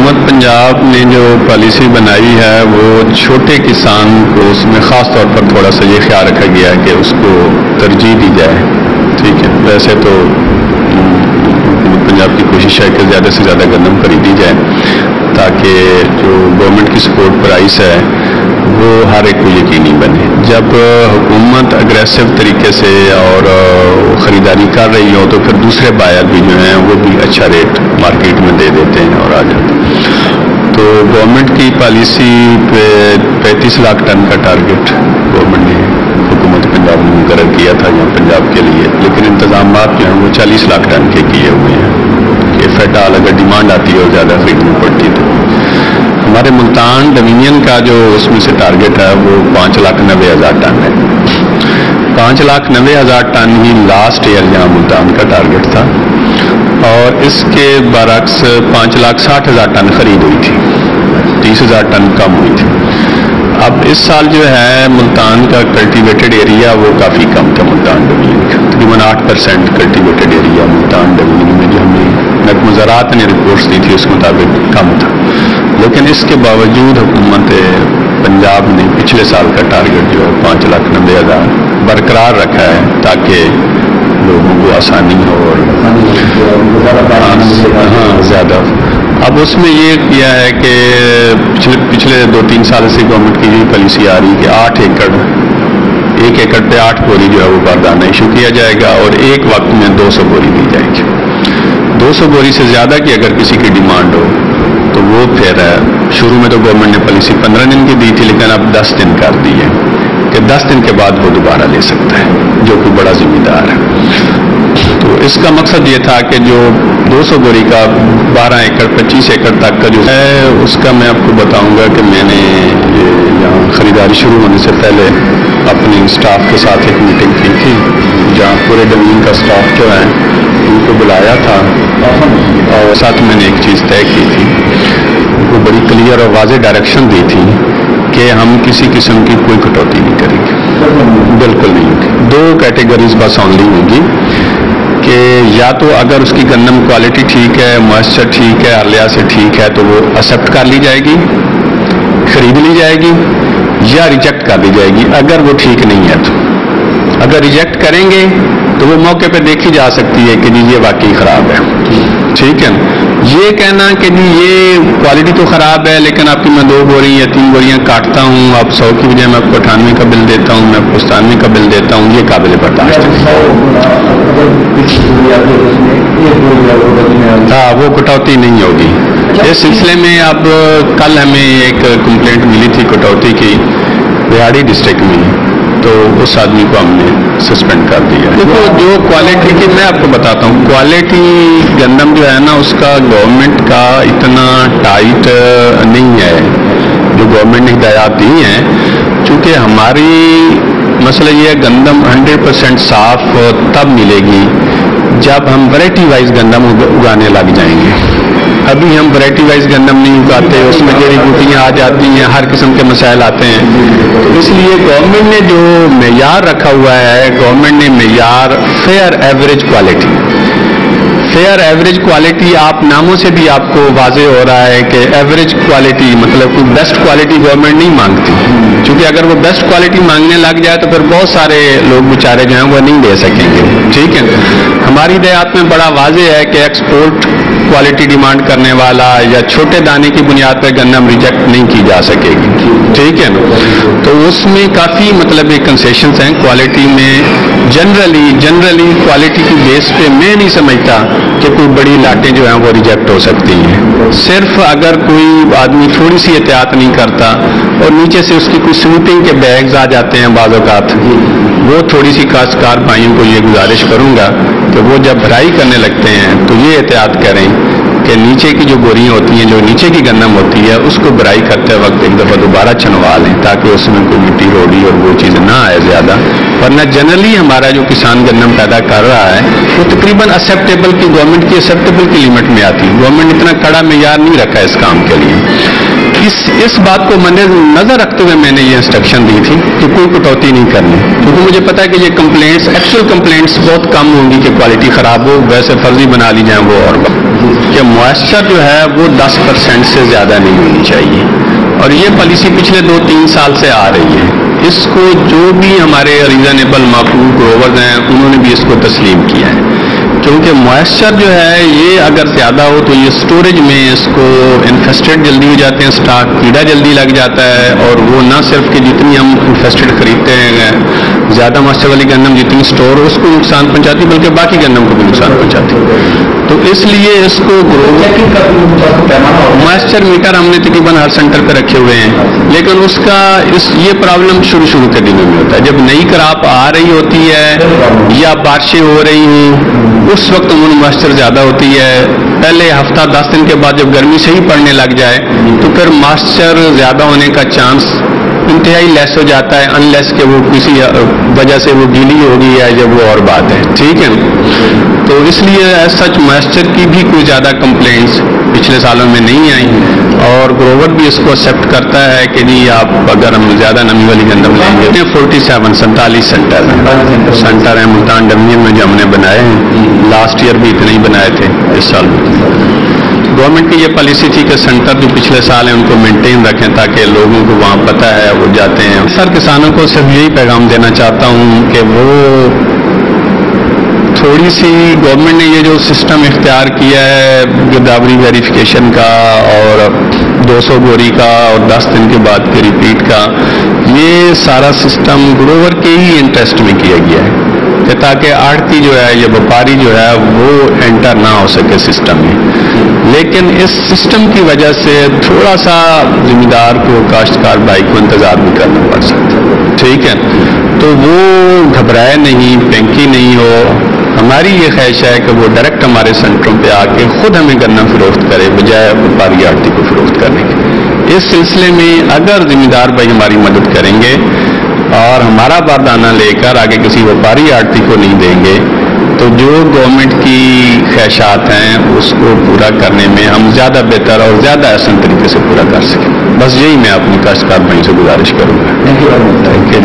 حکومت پنجاب نے جو پالیسی بنائی ہے وہ چھوٹے کسان کو اس میں خاص طور پر تھوڑا سا یہ خیال رکھا گیا ہے کہ اس کو ترجیح دی جائے۔ ٹھیک ہے، ویسے تو حکومت پنجاب کی کوشش ہے کہ زیادہ سے زیادہ گندم خریدی جائے تاکہ جو گورنمنٹ کی سپورٹ پرائس ہے وہ ہر ایک کو یقینی بنے۔ جب حکومت اگریسو طریقے سے اور خریداری کر رہی ہو تو پھر دوسرے بائر بھی جو ہیں وہ بھی اچھا ریٹ مارکیٹ میں دے دیتے ہیں اور آ جاتے ہیں۔ تو گورنمنٹ کی پالیسی پہ پینتیس لاکھ ٹن کا ٹارگیٹ گورنمنٹ نے حکومت پنجاب نے مقرر کیا تھا یہاں پنجاب کے لیے، لیکن انتظامات جو ہیں وہ چالیس لاکھ ٹن کے کیے ہوئے ہیں۔ کہ فیٹال اگر ڈیمانڈ آتی ہے اور زیادہ خریدنی پڑتی تو۔ ہمارے ملتان ڈومینین کا جو اس میں سے ٹارگیٹ ہے وہ پانچ لاکھ نوے ہزار ٹن ہے۔ پانچ لاکھ نوے ہزار ٹن ہی لاسٹ ایئر یہاں ملتان کا ٹارگیٹ تھا۔ اور اس کے برعکس پانچ لاکھ ساٹھ ہزار ٹن خرید ہوئی تھی۔ تیس ہزار ٹن کم ہوئی تھی۔ اب اس سال جو ہے ملتان کا کلٹیویٹڈ ایریا وہ کافی کم تھا۔ ملتان ڈومینین کا تقریباً آٹھ percent cultivated area Multan dominion میں یعنی جو ہمیں نقم زراعت نے رپورٹس دی تھی اس کے مطابق کم تھا۔ لیکن اس کے باوجود حکومت پنجاب نے پچھلے سال کا ٹارگیٹ جو ہے پانچ لاکھ نبے ہزار برقرار رکھا ہے تاکہ لوگوں کو آسانی ہو اور ہاں زیادہ۔ اب اس میں یہ کیا ہے کہ پچھلے پچھلے دو تین سال سے گورنمنٹ کی یہ پالیسی آ رہی ہے کہ آٹھ ایکڑ، ایک ایکڑ پہ آٹھ بوری جو ہے وہ باردانہ ایشو کیا جائے گا اور ایک وقت میں دو سو بوری دی جائے گی۔ دو سو بوری سے زیادہ کی اگر کسی کی ڈیمانڈ ہو، تو وہ پھر شروع میں تو گورنمنٹ نے پالیسی پندرہ دن کی دی تھی، لیکن اب دس دن کر دی ہے۔ دس دن کے بعد وہ دوبارہ لے سکتا ہے، جو کہ بڑا ذمہ دار ہے۔ تو اس کا مقصد یہ تھا کہ جو دو سو بوری کا بارہ ایکڑ، پچیس ایکڑ تک کا جو ہے، اس کا میں آپ کو بتاؤں گا کہ میں نے یہ یہاں خریداری شروع ہونے سے پہلے اپنی اسٹاف کے ساتھ ایک میٹنگ کی تھی، جہاں پورے زمین کا اسٹاف جو ہے، ان کو بلایا تھا۔ اور ساتھ میں نے ایک چیز طے کی تھی۔ ان کو بڑی کلیئر اور واضح ڈائریکشن دی تھی کہ ہم کسی قسم کی کوئی کٹوتی نہیں کریں گے۔ بالکل نہیں۔ ہوگی دو کیٹیگریز بس آنلی ہوں گی کہ یا تو اگر اس کی گندم کوالٹی ٹھیک ہے موئسچر ٹھیک ہے ارلیا سے ٹھیک ہے، تو وہ ایکسیپٹ کر لی جائے گی، خرید لی جائے گی یا ریجیکٹ کر دی جائے گی۔ اگر وہ ٹھیک نہیں ہے تو۔ اگر ریجیکٹ کریں گے تو وہ موقع پہ دیکھی جا سکتی ہے کہ جی یہ واقعی خراب ہے۔ ٹھیک ہے۔ یہ کہنا کہ جی یہ کوالٹی تو خراب ہے، لیکن آپ کی میں دو بوری یا تین بوریاں کاٹتا ہوں، آپ سو کی بجائے میں آپ کو اٹھانوے کا بل دیتا ہوں، میں آپ کو ستانوے کا بل دیتا ہوں، یہ قابل برداشت ہاں وہ کٹوتی نہیں ہوگی۔ اس سلسلے میں اب کل ہمیں ایک کمپلینٹ ملی تھی کٹوتی کی بہاڑی ڈسٹرکٹ میں۔ تو اس آدمی کو ہم نے سسپینڈ کر دیا دیکھو، جو کوالٹی کی میں آپ کو بتاتا ہوں کوالٹی گندم جو ہے نا، اس کا گورنمنٹ کا اتنا ٹائٹ نہیں ہے۔ جو گورنمنٹ نے ہدایات دی ہیں، چونکہ ہماری مسئلہ یہ ہے گندم ہنڈریڈ پرسینٹ صاف تب ملے گی جب ہم ورائٹی وائز گندم اگانے لگ جائیں گے۔ ابھی ہم ورائٹی وائز گندم نہیں اگاتے، اس میں جڑی بوٹیاں آ جاتی ہیں، ہر قسم کے مسائل آتے ہیں۔ اس لیے گورنمنٹ نے جو معیار رکھا ہوا ہے گورنمنٹ نے معیار fair average quality fair average quality آپ ناموں سے بھی آپ کو واضح ہو رہا ہے کہ ایوریج کوالٹی مطلب کوئی بیسٹ کوالٹی گورنمنٹ نہیں مانگتی۔ چونکہ اگر وہ بیسٹ کوالٹی مانگنے لگ جائے تو پھر بہت سارے لوگ بیچارے جو ہیں وہ نہیں دے سکیں گے۔ ٹھیک ہے۔ ہماری دیہات میں بڑا واضح ہے کہ ایکسپورٹ کوالٹی ڈیمانڈ کرنے والا یا چھوٹے دانے کی بنیاد پہ گندم ریجیکٹ نہیں کی جا سکے گی۔ ٹھیک ہے۔ نا تو اس میں کافی مطلب کنسیشنس ہیں۔ کوالٹی میں جنرلی جنرلی کوالٹی کی بیس پہ میں نہیں سمجھتا کہ کوئی بڑی لاٹیں جو ہیں وہ ریجیکٹ ہو سکتی ہیں۔ صرف اگر کوئی آدمی تھوڑی سی احتیاط نہیں کرتا اور نیچے سے اس کی کوئی سویپنگ کے بیگز آ جاتے ہیں بعض اوقات، وہ تھوڑی سی کاشتکار بھائیوں کو یہ گزارش کروں گا کہ وہ جب بھرائی کرنے لگتے ہیں تو یہ احتیاط کریں کہ نیچے کی جو بوریاں ہوتی ہیں، جو نیچے کی گندم ہوتی ہے، اس کو برائی کرتے وقت ایک دفعہ دوبارہ چھنوا لیں تاکہ اس میں کوئی مٹی، روڑی اور وہ چیز نہ آئے زیادہ۔ ورنہ جنرلی ہمارا جو کسان گندم پیدا کر رہا ہے، وہ تقریباً ایکسیپٹیبل کی گورنمنٹ کی ایکسیپٹیبل کی لمٹ میں آتی ہے۔ گورنمنٹ اتنا کڑا معیار نہیں رکھا اس کام کے لیے۔ اس اس بات کو میں نظر رکھتے ہوئے میں نے یہ انسٹرکشن دی تھی کہ کوئی کٹوتی نہیں کرنی۔ کیونکہ مجھے پتا ہے کہ یہ کمپلینٹس ایکچوئل کمپلینٹس بہت کم ہوں گی کہ کوالٹی خراب ہو، ویسے فرضی بنا لی جائیں وہ اور کہ موائسچر جو ہے وہ دس پرسینٹ سے زیادہ نہیں ہونی چاہیے۔ اور یہ پالیسی پچھلے دو تین سال سے آ رہی ہے۔ اس کو جو بھی ہمارے ریزنیبل معقول گروورز ہیں، انہوں نے بھی اس کو تسلیم کیا ہے۔ کیونکہ موائسچر جو ہے، یہ اگر زیادہ ہو تو یہ سٹوریج میں اس کو انفیسٹڈ جلدی ہو جاتے ہیں سٹاک کیڑا جلدی لگ جاتا ہے اور وہ نہ صرف کہ جتنی ہم انفیسٹڈ خریدتے ہیں زیادہ موائسچر والی گندم جتنی سٹور اس کو نقصان پہنچاتی، بلکہ باقی گندم کو بھی نقصان پہنچاتی۔ تو اس لیے اس کو موائسچر میٹر ہم نے تقریباً ہر سینٹر پہ رکھے ہوئے ہیں، لیکن اس کا اس یہ پرابلم شروع شروع کے دنوں میں ہوتا ہے۔ جب نئی کراپ آ رہی ہوتی ہے، یا بارشیں ہو رہی ہوں اس وقت عموماً ماسٹر زیادہ ہوتی ہے۔ پہلے ہفتہ دس دن کے بعد جب گرمی صحیح پڑنے لگ جائے، تو پھر ماسٹر زیادہ ہونے کا چانس انتہائی لیس ہو جاتا ہے ان لیس کہ وہ کسی وجہ سے وہ گیلی ہوگی یا جب وہ اور بات ہے۔ ٹھیک ہے؟ تو اس لیے سچ ماسٹر کی بھی کوئی زیادہ کمپلینٹس پچھلے سالوں میں نہیں آئی اور گروور بھی اس کو ایکسیپٹ کرتا ہے کہ جی آپ اگر ہم زیادہ نمی والی گندم لیں گے فورٹی سیون سینتالیس سینٹر سینٹر ہیں، ملتان ڈویژن میں جو ہم نے بنائے ہیں۔ لاسٹ ایئر بھی اتنے ہی بنائے تھے اس سال۔ گورنمنٹ کی یہ پالیسی تھی کہ سینٹر جو پچھلے سال ہیں ان کو مینٹین رکھیں تاکہ لوگوں کو وہاں پتہ ہے وہ جاتے ہیں۔ سر، کسانوں کو صرف یہی پیغام دینا چاہتا ہوں کہ وہ تھوڑی سی گورنمنٹ نے یہ جو سسٹم اختیار کیا ہے گداوری ویریفیکیشن کا اور دو سو گوری کا اور دس دن کے بعد کے ریپیٹ کا، یہ سارا سسٹم گروور کے ہی انٹرسٹ میں کیا گیا ہے۔ کہ تاکہ آڑتی جو ہے یا وپاری جو ہے وہ انٹر نہ ہو سکے سسٹم میں۔ لیکن اس سسٹم کی وجہ سے تھوڑا سا ذمہ دار کو کاشتکار بھائی کو انتظار بھی کرنا پڑ سکتا ٹھیک ہے؟ تو وہ گھبرائے نہیں، پینکی نہیں ہو۔ ہماری یہ خواہش ہے کہ وہ ڈائریکٹ ہمارے سینٹروں پہ آ کے خود ہمیں گنا فروخت کرے، بجائے وپاری آڑتی کو فروخت کرنے کے۔ اس سلسلے میں اگر ذمہ دار بھائی ہماری مدد کریں گے اور ہمارا باردانہ لے کر آگے کسی وپاری آرتی کو نہیں دیں گے۔ تو جو گورنمنٹ کی خواہشات ہیں اس کو پورا کرنے میں ہم زیادہ بہتر اور زیادہ احسن طریقے سے پورا کر سکیں۔ بس یہی میں اپنی کاشتکار بھائی سے گزارش کروں گا۔ Thank you